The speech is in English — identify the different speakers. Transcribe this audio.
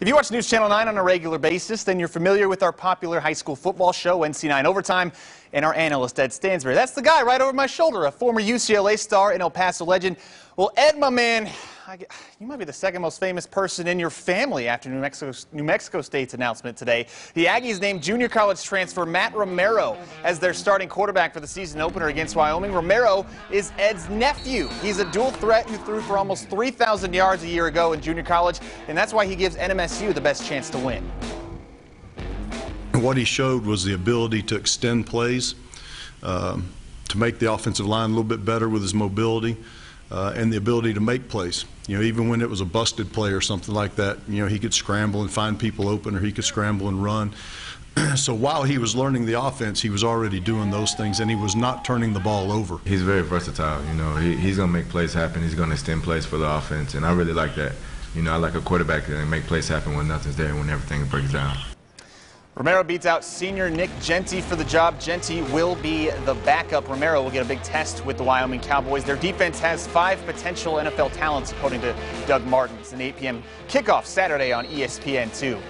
Speaker 1: If you watch News Channel 9 on a regular basis, then you're familiar with our popular high school football show, NC9 Overtime, and our analyst, Ed Stansbury. That's the guy right over my shoulder, a former UCLA star and El Paso legend. Well, Ed, my man, you might be the second most famous person in your family after New Mexico, New Mexico State's announcement today. The Aggies named junior college transfer Matt Romero as their starting quarterback for the season opener against Wyoming. Romero is Ed's nephew. He's a dual threat who threw for almost 3,000 yards a year ago in junior college, and that's why he gives NMSU the best chance to win.
Speaker 2: What he showed was the ability to extend plays, um, to make the offensive line a little bit better with his mobility uh, and the ability to make plays. You know, even when it was a busted play or something like that, you know, he could scramble and find people open, or he could scramble and run. so while he was learning the offense, he was already doing those things, and he was not turning the ball over.
Speaker 3: He's very versatile. You know, he, he's going to make plays happen. He's going to extend plays for the offense, and I really like that. You know, I like a quarterback that can make plays happen when nothing's there, when everything breaks down.
Speaker 1: Romero beats out senior Nick Jeanty for the job. Jeanty will be the backup. Romero will get a big test with the Wyoming Cowboys. Their defense has five potential NFL talents, according to Doug Martin. It's an 8 p.m. kickoff Saturday on ESPN2.